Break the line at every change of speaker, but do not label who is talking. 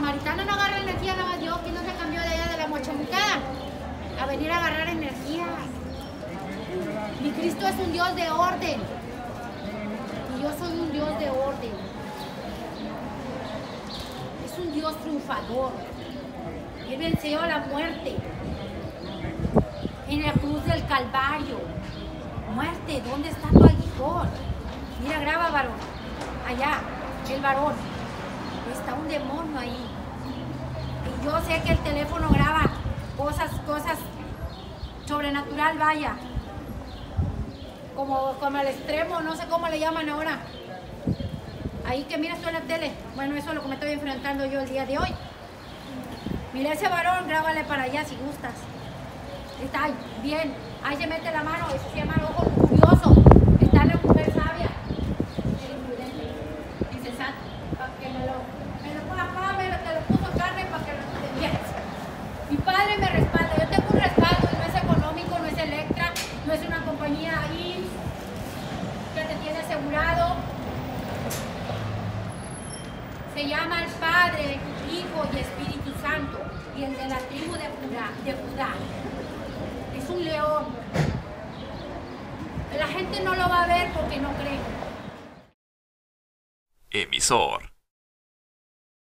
no agarra energía nada más Dios, que no se cambió de allá de la mochamucada a venir a agarrar energía. Mi Cristo es un Dios de orden. Y yo soy un Dios de orden. Es un Dios triunfador. Él venció la muerte en la cruz del Calvario. Muerte, ¿dónde está tu aguijón? Mira, graba, varón. Allá, el varón. Demonio ahí. Y yo sé que el teléfono graba cosas, cosas sobrenatural, vaya. Como, como el extremo, no sé cómo le llaman ahora. Ahí que miras tú en la tele. Bueno, eso es lo que me estoy enfrentando yo el día de hoy. Mira ese varón, grábale para allá si gustas. Está bien. Ahí se mete la mano, eso se llama el ojo curioso. Está la mujer sabia. El imprudente. Insensato. Para que me lo, me lo ponga acá, me lo, te lo puso carne para que lo entendieras. Mi padre me respalda. Yo tengo un respaldo y no es económico, no es Electra, no es una compañía ahí que te tiene asegurado. Se llama el Padre, Hijo y Espíritu Santo y el de la tribu de. De Judá. Es un león. La gente no lo va a ver porque no cree.
Emisor